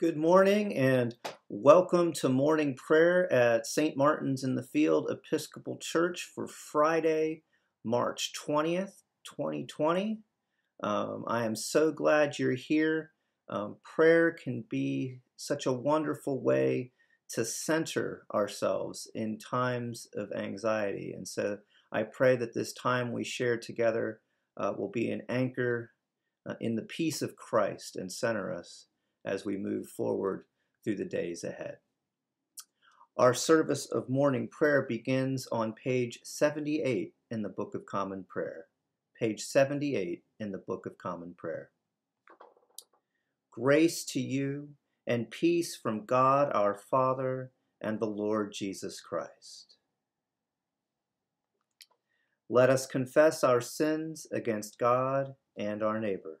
Good morning and welcome to morning prayer at St. Martin's in the Field Episcopal Church for Friday, March 20th, 2020. Um, I am so glad you're here. Um, prayer can be such a wonderful way to center ourselves in times of anxiety. And so I pray that this time we share together uh, will be an anchor uh, in the peace of Christ and center us as we move forward through the days ahead. Our service of morning prayer begins on page 78 in the Book of Common Prayer. Page 78 in the Book of Common Prayer. Grace to you and peace from God our Father and the Lord Jesus Christ. Let us confess our sins against God and our neighbor.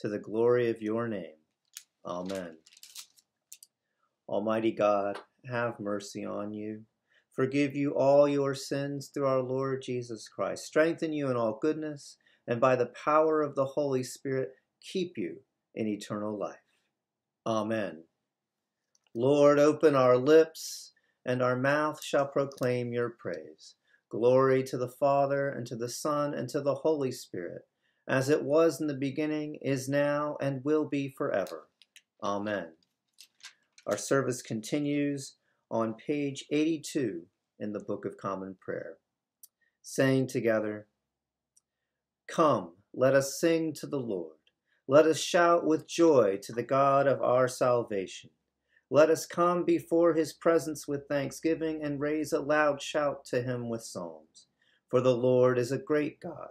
to the glory of your name. Amen. Almighty God, have mercy on you. Forgive you all your sins through our Lord Jesus Christ. Strengthen you in all goodness, and by the power of the Holy Spirit, keep you in eternal life. Amen. Lord, open our lips, and our mouth shall proclaim your praise. Glory to the Father, and to the Son, and to the Holy Spirit as it was in the beginning, is now, and will be forever. Amen. Our service continues on page 82 in the Book of Common Prayer, saying together, Come, let us sing to the Lord. Let us shout with joy to the God of our salvation. Let us come before his presence with thanksgiving and raise a loud shout to him with psalms. For the Lord is a great God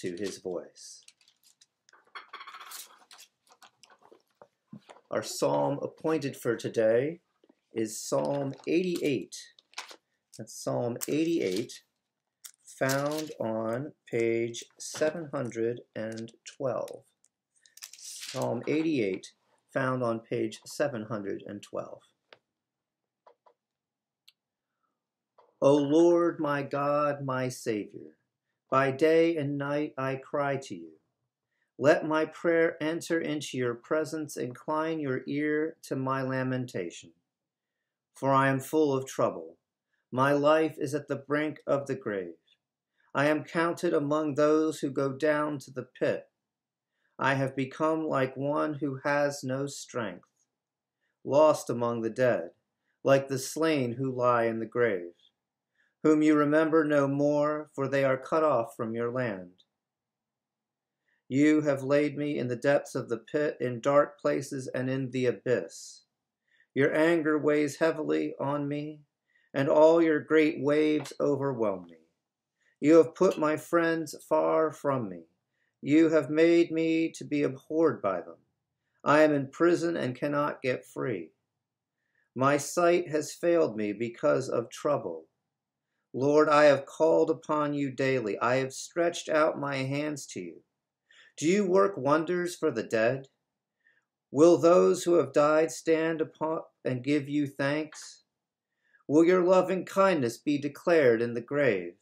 to his voice. Our psalm appointed for today is Psalm 88. That's Psalm 88, found on page 712. Psalm 88, found on page 712. O Lord, my God, my Savior, by day and night I cry to you. Let my prayer enter into your presence, incline your ear to my lamentation. For I am full of trouble. My life is at the brink of the grave. I am counted among those who go down to the pit. I have become like one who has no strength, lost among the dead, like the slain who lie in the grave whom you remember no more, for they are cut off from your land. You have laid me in the depths of the pit, in dark places and in the abyss. Your anger weighs heavily on me, and all your great waves overwhelm me. You have put my friends far from me. You have made me to be abhorred by them. I am in prison and cannot get free. My sight has failed me because of trouble. Lord, I have called upon you daily. I have stretched out my hands to you. Do you work wonders for the dead? Will those who have died stand upon and give you thanks? Will your loving kindness be declared in the grave,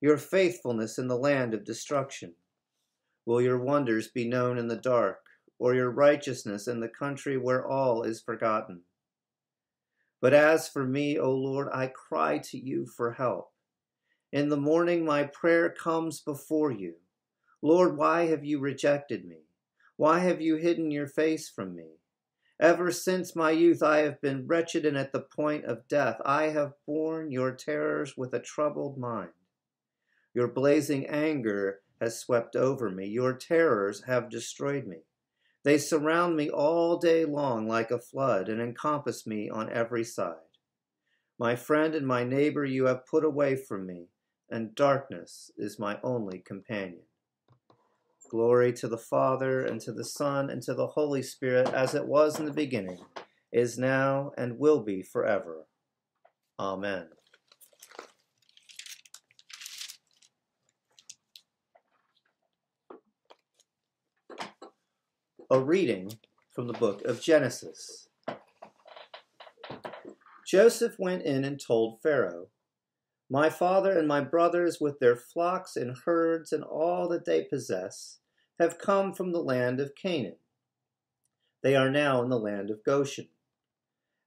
your faithfulness in the land of destruction? Will your wonders be known in the dark, or your righteousness in the country where all is forgotten? But as for me, O Lord, I cry to you for help. In the morning my prayer comes before you. Lord, why have you rejected me? Why have you hidden your face from me? Ever since my youth I have been wretched and at the point of death. I have borne your terrors with a troubled mind. Your blazing anger has swept over me. Your terrors have destroyed me. They surround me all day long like a flood and encompass me on every side. My friend and my neighbor you have put away from me, and darkness is my only companion. Glory to the Father, and to the Son, and to the Holy Spirit, as it was in the beginning, is now, and will be forever. Amen. A reading from the book of Genesis. Joseph went in and told Pharaoh, My father and my brothers, with their flocks and herds and all that they possess, have come from the land of Canaan. They are now in the land of Goshen.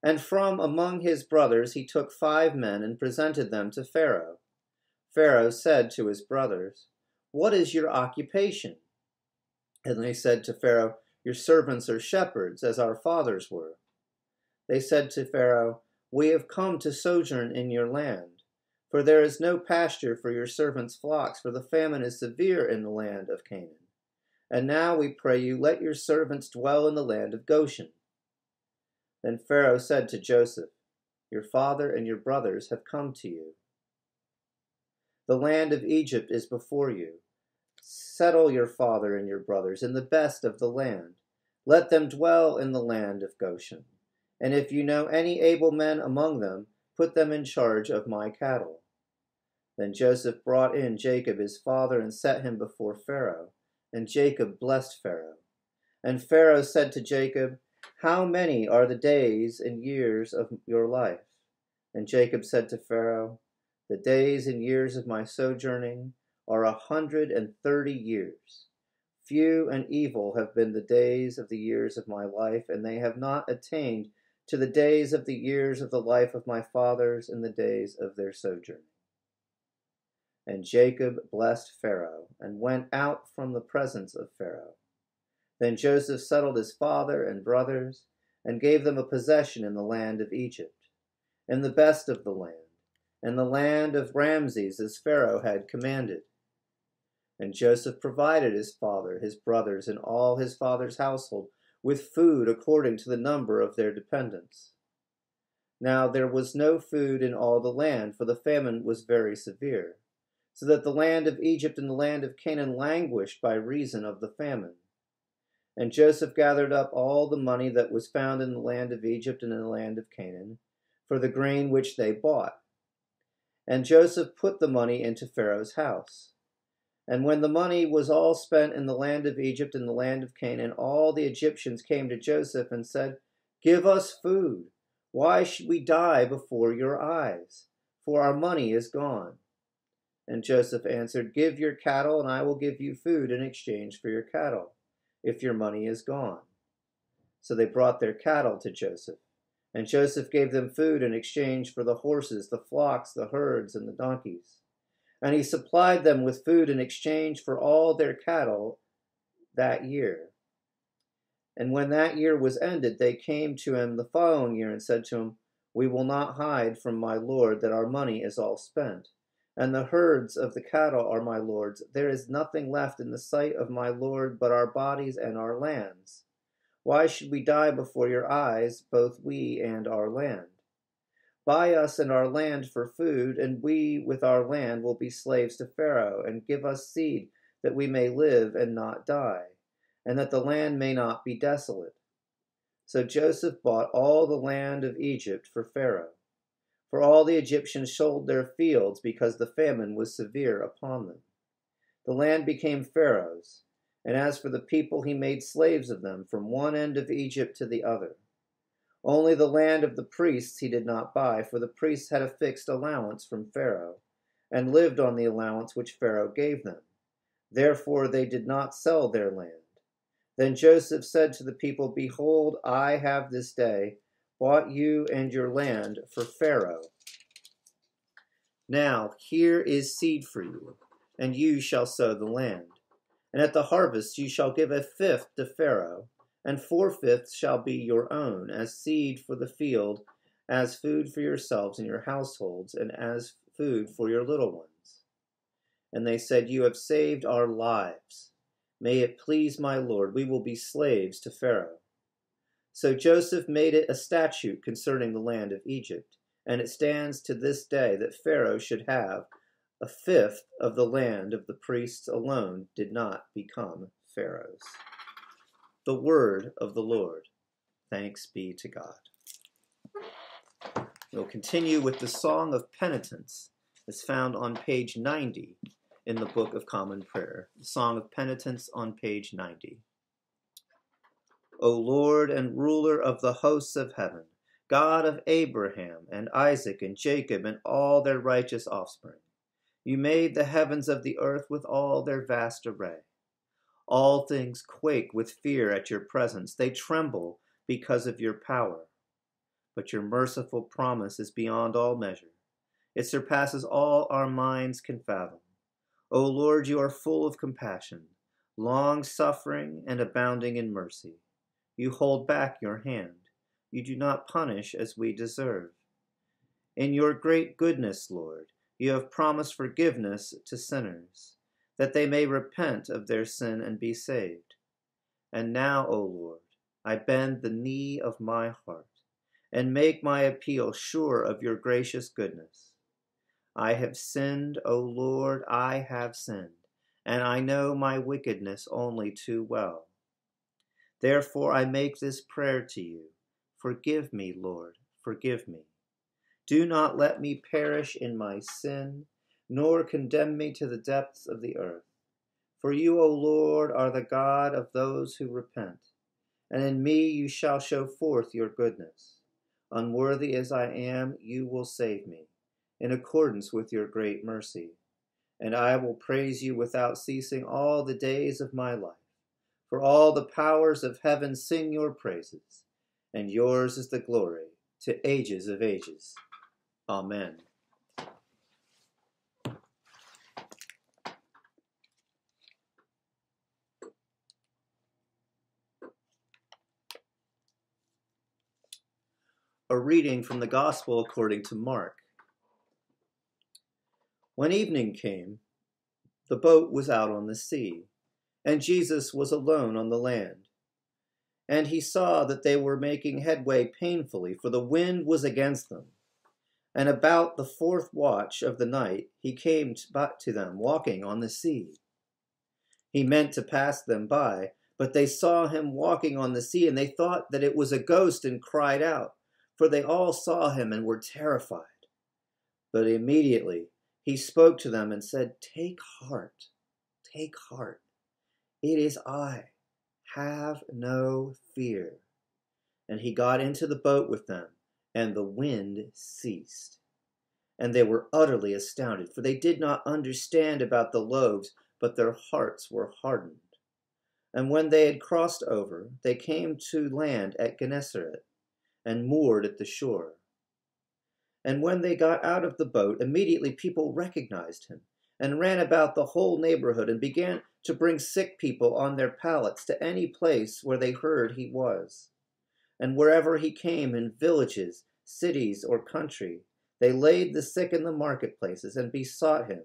And from among his brothers he took five men and presented them to Pharaoh. Pharaoh said to his brothers, What is your occupation? And they said to Pharaoh, your servants are shepherds, as our fathers were. They said to Pharaoh, We have come to sojourn in your land, for there is no pasture for your servants' flocks, for the famine is severe in the land of Canaan. And now we pray you, let your servants dwell in the land of Goshen. Then Pharaoh said to Joseph, Your father and your brothers have come to you. The land of Egypt is before you Settle your father and your brothers in the best of the land. Let them dwell in the land of Goshen. And if you know any able men among them, put them in charge of my cattle. Then Joseph brought in Jacob his father and set him before Pharaoh. And Jacob blessed Pharaoh. And Pharaoh said to Jacob, How many are the days and years of your life? And Jacob said to Pharaoh, The days and years of my sojourning are a hundred and thirty years. Few and evil have been the days of the years of my life, and they have not attained to the days of the years of the life of my fathers in the days of their sojourn. And Jacob blessed Pharaoh, and went out from the presence of Pharaoh. Then Joseph settled his father and brothers, and gave them a possession in the land of Egypt, in the best of the land, in the land of Ramses, as Pharaoh had commanded. And Joseph provided his father, his brothers, and all his father's household with food according to the number of their dependents. Now there was no food in all the land, for the famine was very severe, so that the land of Egypt and the land of Canaan languished by reason of the famine. And Joseph gathered up all the money that was found in the land of Egypt and in the land of Canaan, for the grain which they bought. And Joseph put the money into Pharaoh's house. And when the money was all spent in the land of Egypt and the land of Canaan, all the Egyptians came to Joseph and said, Give us food. Why should we die before your eyes? For our money is gone. And Joseph answered, Give your cattle, and I will give you food in exchange for your cattle, if your money is gone. So they brought their cattle to Joseph. And Joseph gave them food in exchange for the horses, the flocks, the herds, and the donkeys and he supplied them with food in exchange for all their cattle that year. And when that year was ended, they came to him the following year and said to him, We will not hide from my Lord that our money is all spent, and the herds of the cattle are my Lord's. There is nothing left in the sight of my Lord but our bodies and our lands. Why should we die before your eyes, both we and our land? Buy us and our land for food, and we with our land will be slaves to Pharaoh, and give us seed that we may live and not die, and that the land may not be desolate. So Joseph bought all the land of Egypt for Pharaoh. For all the Egyptians sold their fields because the famine was severe upon them. The land became Pharaoh's, and as for the people, he made slaves of them from one end of Egypt to the other. Only the land of the priests he did not buy, for the priests had a fixed allowance from Pharaoh, and lived on the allowance which Pharaoh gave them. Therefore they did not sell their land. Then Joseph said to the people, Behold, I have this day bought you and your land for Pharaoh, Now here is seed for you, and you shall sow the land. And at the harvest you shall give a fifth to Pharaoh, and four fifths shall be your own, as seed for the field, as food for yourselves and your households, and as food for your little ones. And they said, You have saved our lives. May it please my Lord, we will be slaves to Pharaoh. So Joseph made it a statute concerning the land of Egypt, and it stands to this day that Pharaoh should have a fifth of the land of the priests alone did not become Pharaoh's. The word of the Lord. Thanks be to God. We'll continue with the Song of Penitence, as found on page 90 in the Book of Common Prayer. The Song of Penitence on page 90. O Lord and ruler of the hosts of heaven, God of Abraham and Isaac and Jacob and all their righteous offspring, you made the heavens of the earth with all their vast array. All things quake with fear at your presence. They tremble because of your power. But your merciful promise is beyond all measure. It surpasses all our minds can fathom. O Lord, you are full of compassion, long suffering, and abounding in mercy. You hold back your hand. You do not punish as we deserve. In your great goodness, Lord, you have promised forgiveness to sinners, that they may repent of their sin and be saved. And now, O Lord, I bend the knee of my heart and make my appeal sure of your gracious goodness. I have sinned, O Lord, I have sinned, and I know my wickedness only too well. Therefore I make this prayer to you Forgive me, Lord, forgive me. Do not let me perish in my sin, nor condemn me to the depths of the earth. For you, O Lord, are the God of those who repent, and in me you shall show forth your goodness. Unworthy as I am, you will save me, in accordance with your great mercy. And I will praise you without ceasing all the days of my life. For all the powers of heaven sing your praises, and yours is the glory to ages of ages. Amen. A reading from the Gospel according to Mark. When evening came, the boat was out on the sea, and Jesus was alone on the land. And he saw that they were making headway painfully, for the wind was against them. And about the fourth watch of the night he came to them walking on the sea. He meant to pass them by, but they saw him walking on the sea, and they thought that it was a ghost and cried out, for they all saw him and were terrified. But immediately he spoke to them and said, Take heart, take heart. It is I. Have no fear. And he got into the boat with them and the wind ceased. And they were utterly astounded, for they did not understand about the loaves, but their hearts were hardened. And when they had crossed over, they came to land at Gennesaret, and moored at the shore. And when they got out of the boat, immediately people recognized him, and ran about the whole neighborhood, and began to bring sick people on their pallets to any place where they heard he was. And wherever he came in villages, cities, or country, they laid the sick in the marketplaces and besought him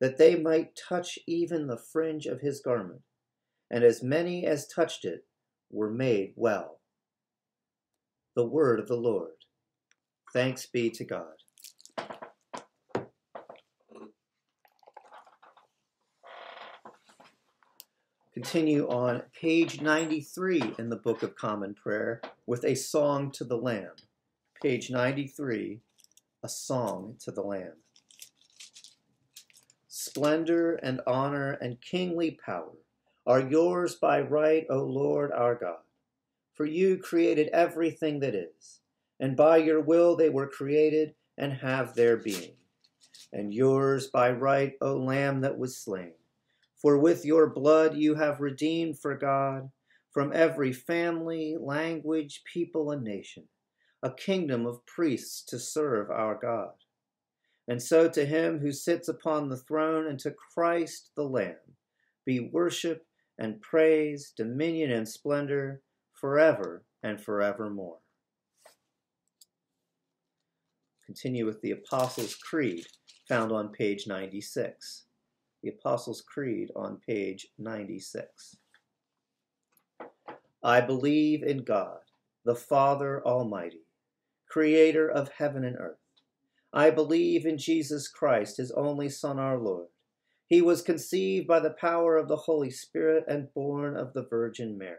that they might touch even the fringe of his garment. And as many as touched it were made well. The word of the Lord. Thanks be to God. continue on page 93 in the Book of Common Prayer with a song to the Lamb. Page 93, a song to the Lamb. Splendor and honor and kingly power are yours by right, O Lord our God. For you created everything that is, and by your will they were created and have their being. And yours by right, O Lamb that was slain for with your blood you have redeemed for God from every family, language, people, and nation a kingdom of priests to serve our God. And so to him who sits upon the throne and to Christ the Lamb be worship and praise, dominion and splendor forever and forevermore. Continue with the Apostles' Creed found on page 96. The Apostles' Creed on page 96. I believe in God, the Father Almighty, creator of heaven and earth. I believe in Jesus Christ, his only Son, our Lord. He was conceived by the power of the Holy Spirit and born of the Virgin Mary.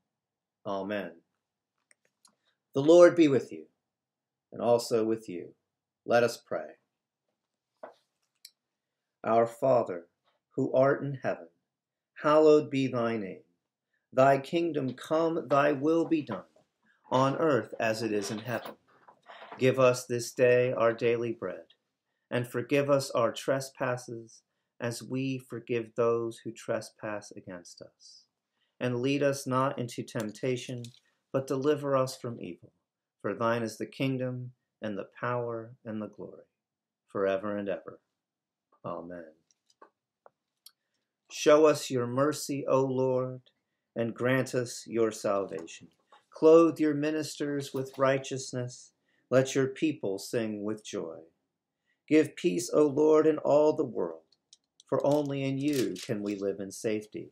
Amen. The Lord be with you, and also with you. Let us pray. Our Father, who art in heaven, hallowed be thy name. Thy kingdom come, thy will be done, on earth as it is in heaven. Give us this day our daily bread, and forgive us our trespasses, as we forgive those who trespass against us. And lead us not into temptation, but deliver us from evil. For thine is the kingdom, and the power, and the glory, forever and ever. Amen. Show us your mercy, O Lord and grant us your salvation. Clothe your ministers with righteousness. Let your people sing with joy. Give peace, O Lord, in all the world, for only in you can we live in safety.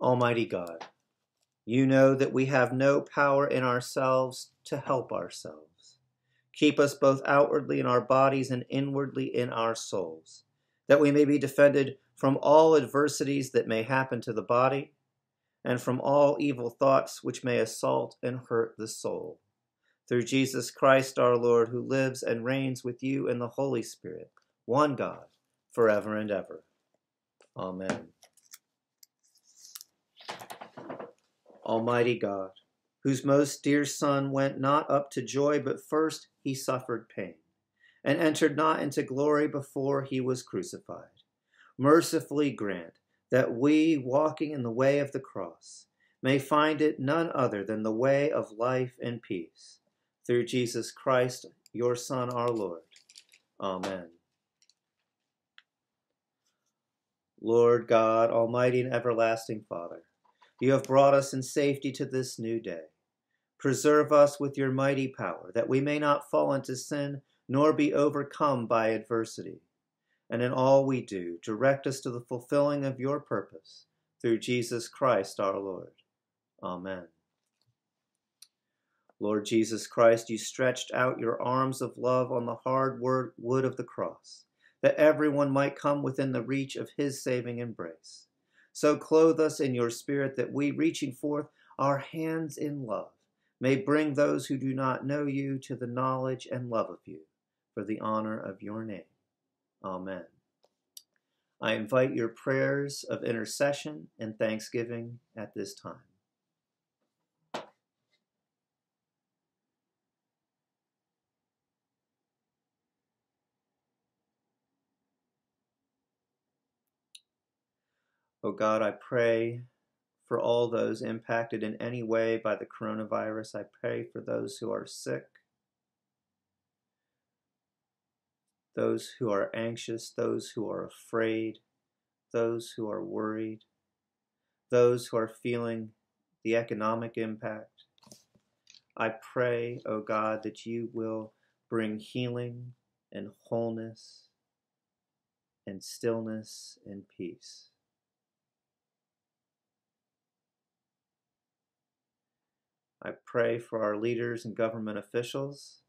Almighty God, you know that we have no power in ourselves to help ourselves. Keep us both outwardly in our bodies and inwardly in our souls, that we may be defended from all adversities that may happen to the body, and from all evil thoughts which may assault and hurt the soul. Through Jesus Christ our Lord, who lives and reigns with you in the Holy Spirit, one God, forever and ever. Amen. Almighty God, whose most dear Son went not up to joy, but first he suffered pain, and entered not into glory before he was crucified, mercifully grant that we, walking in the way of the cross, may find it none other than the way of life and peace. Through Jesus Christ, your Son, our Lord. Amen. Lord God, Almighty and everlasting Father, you have brought us in safety to this new day. Preserve us with your mighty power, that we may not fall into sin nor be overcome by adversity. And in all we do, direct us to the fulfilling of your purpose, through Jesus Christ our Lord. Amen. Lord Jesus Christ, you stretched out your arms of love on the hard wood of the cross, that everyone might come within the reach of his saving embrace. So clothe us in your spirit that we, reaching forth our hands in love, may bring those who do not know you to the knowledge and love of you, for the honor of your name. Amen. I invite your prayers of intercession and thanksgiving at this time. Oh God, I pray for all those impacted in any way by the coronavirus. I pray for those who are sick, those who are anxious, those who are afraid, those who are worried, those who are feeling the economic impact. I pray, O oh God, that you will bring healing and wholeness and stillness and peace. I pray for our leaders and government officials.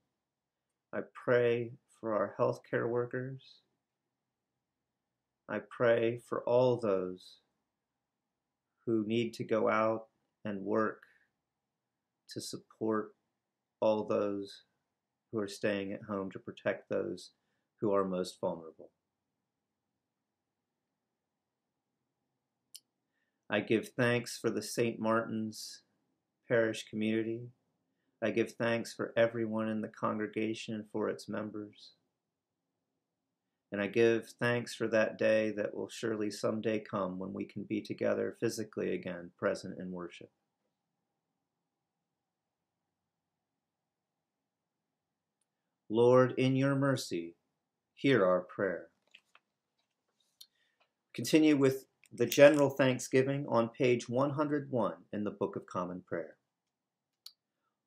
I pray for our healthcare workers. I pray for all those who need to go out and work to support all those who are staying at home to protect those who are most vulnerable. I give thanks for the St. Martin's parish community. I give thanks for everyone in the congregation and for its members. And I give thanks for that day that will surely someday come when we can be together physically again, present in worship. Lord, in your mercy, hear our prayer. Continue with the general thanksgiving on page 101 in the Book of Common Prayer.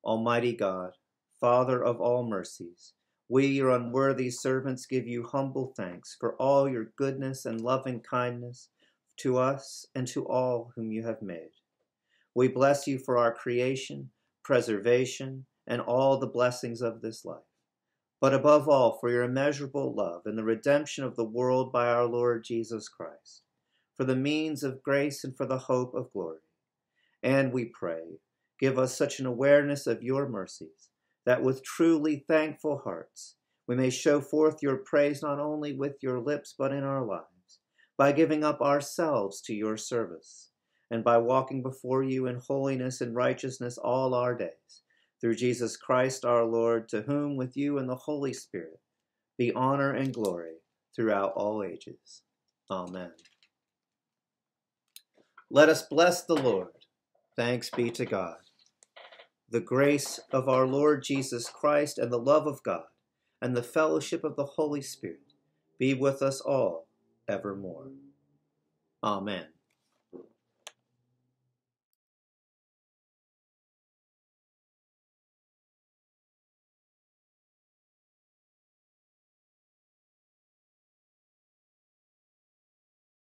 Almighty God, Father of all mercies, we, your unworthy servants, give you humble thanks for all your goodness and loving kindness to us and to all whom you have made. We bless you for our creation, preservation, and all the blessings of this life, but above all for your immeasurable love and the redemption of the world by our Lord Jesus Christ, for the means of grace and for the hope of glory. And we pray, Give us such an awareness of your mercies that with truly thankful hearts we may show forth your praise not only with your lips but in our lives, by giving up ourselves to your service, and by walking before you in holiness and righteousness all our days. Through Jesus Christ our Lord, to whom with you and the Holy Spirit be honor and glory throughout all ages. Amen. Let us bless the Lord. Thanks be to God the grace of our Lord Jesus Christ and the love of God and the fellowship of the Holy Spirit be with us all evermore. Amen.